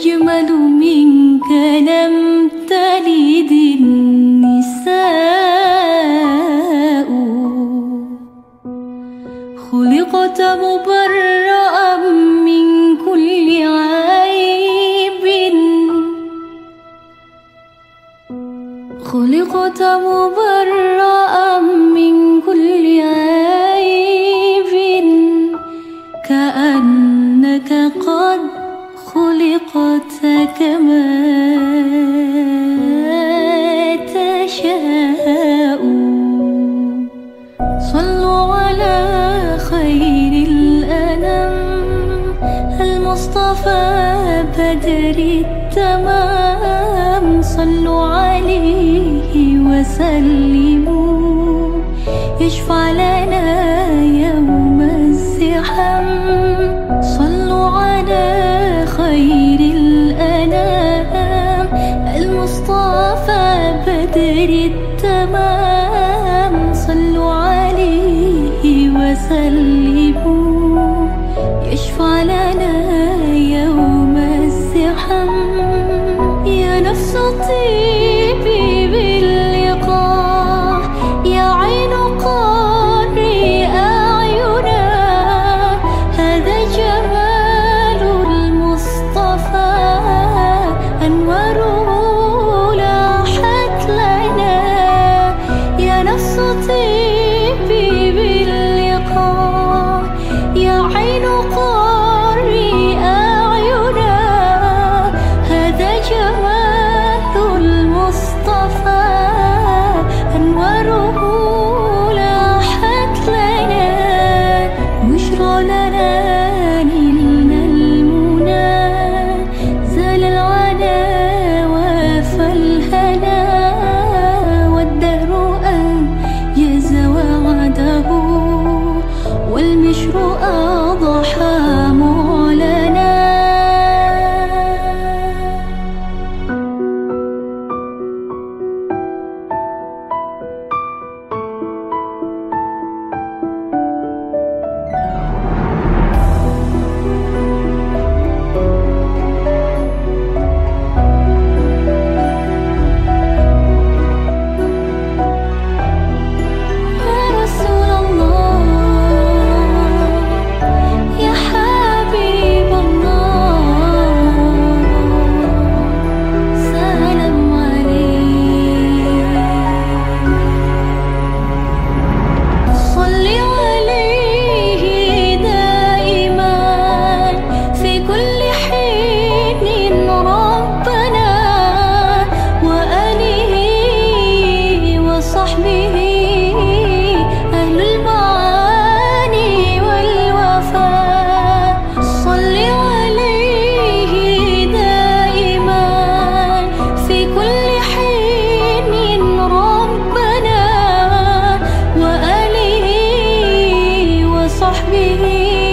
وأجمل منك لم me.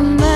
I'm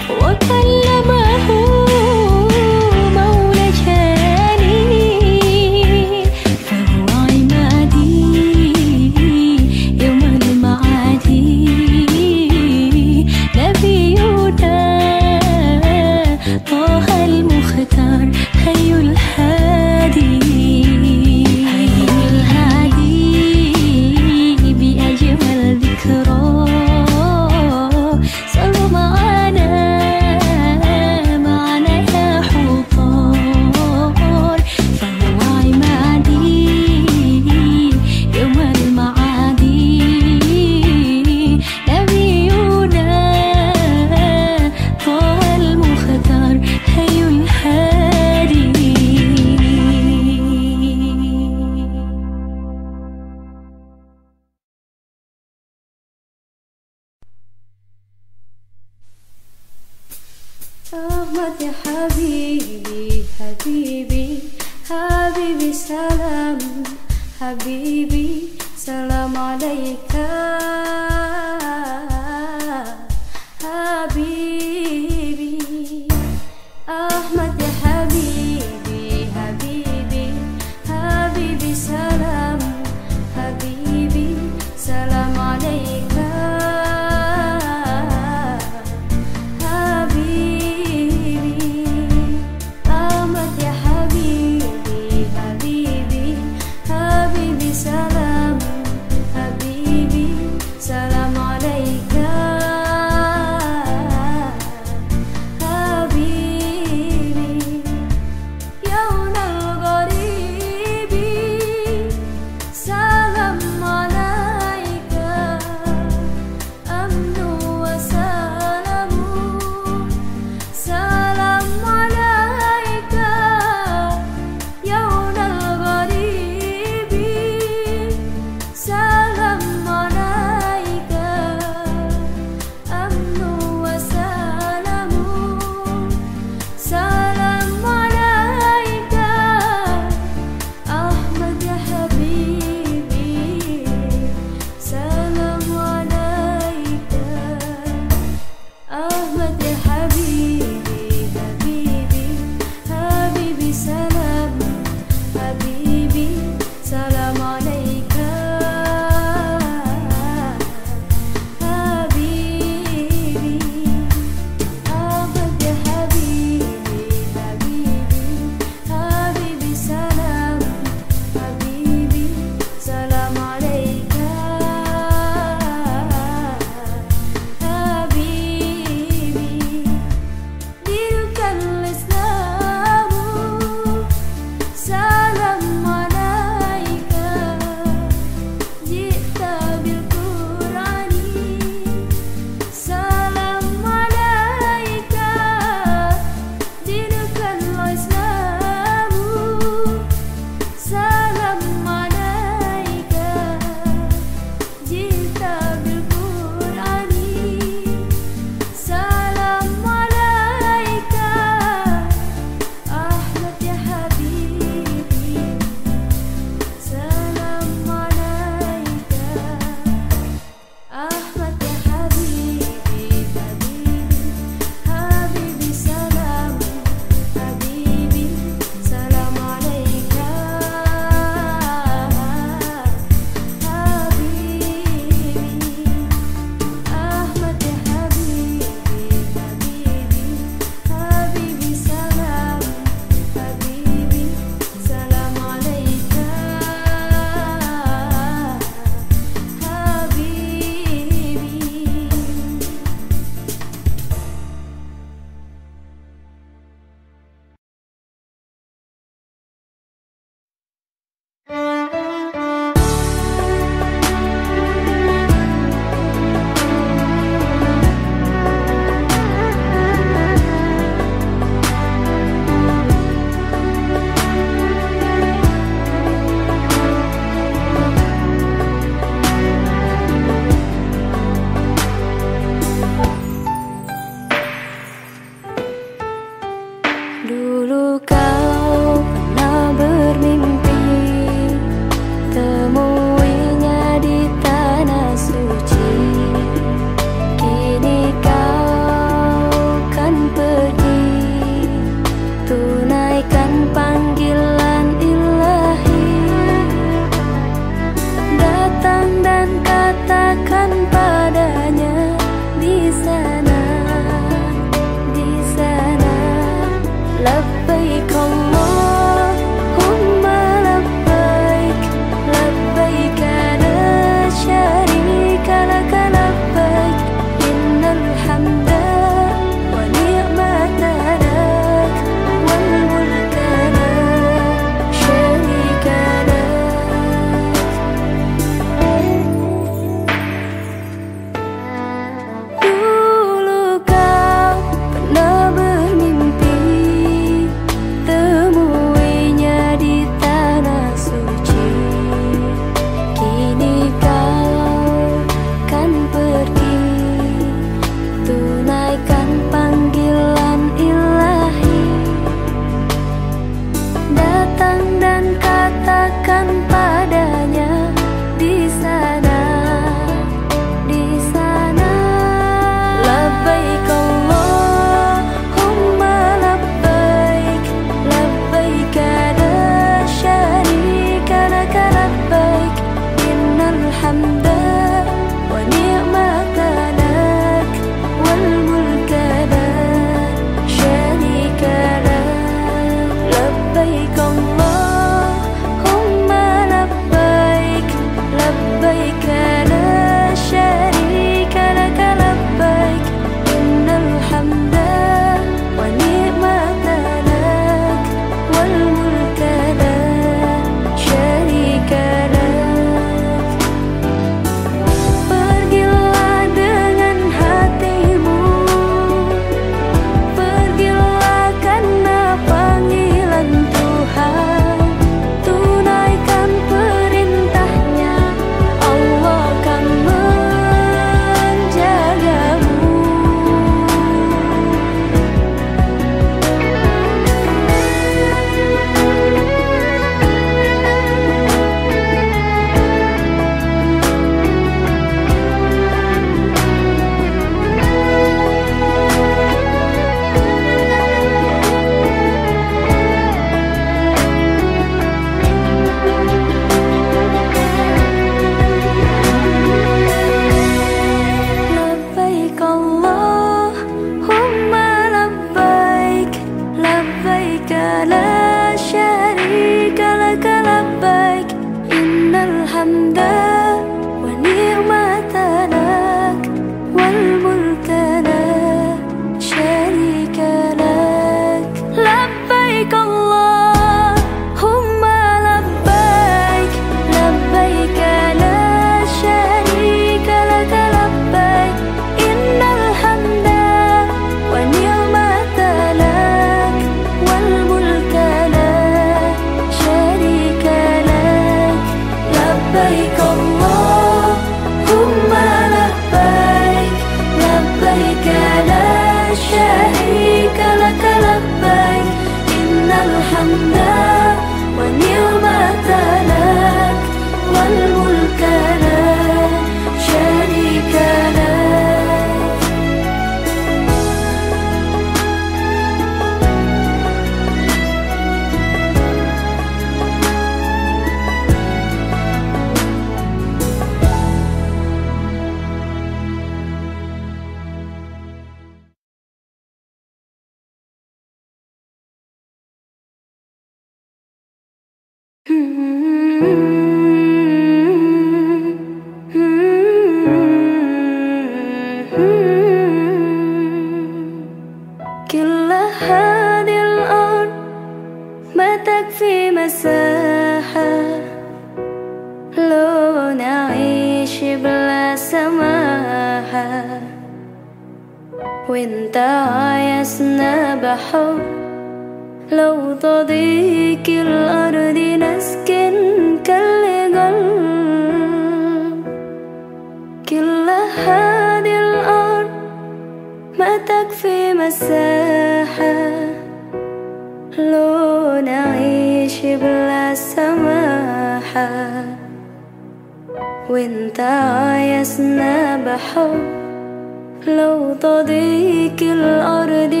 تضيق الأرض